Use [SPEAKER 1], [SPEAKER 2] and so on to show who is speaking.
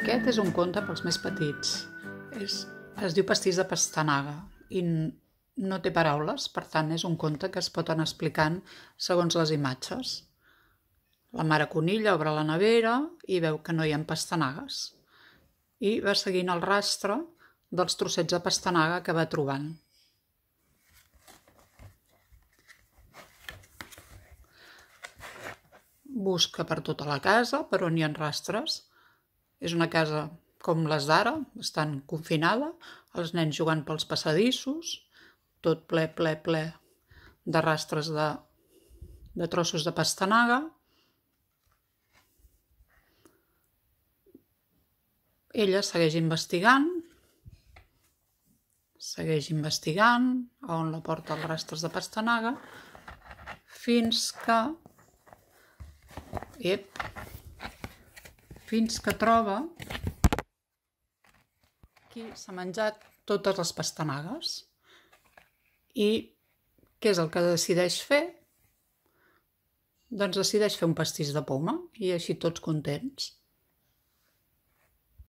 [SPEAKER 1] Aquest és un conte pels més petits. És, es diu Pastís de pastanaga i no té paraules, per tant és un conte que es pot anar explicant segons les imatges. La mare conilla obre la nevera i veu que no hi ha pastanagues i va seguint el rastre dels trossets de pastanaga que va trobant. Busca per tota la casa, per on hi ha rastres, és una casa com les d'ara, estan confinada, els nens jugant pels passadissos, tot ple, ple, ple de rastres de, de trossos de pastanaga. Ella segueix investigant, segueix investigant on la porta els rastres de pastanaga, fins que... Ep, fins que troba qui s'ha menjat totes les pastanagues. I què és el que decideix fer? Doncs decideix fer un pastís de poma i així tots contents.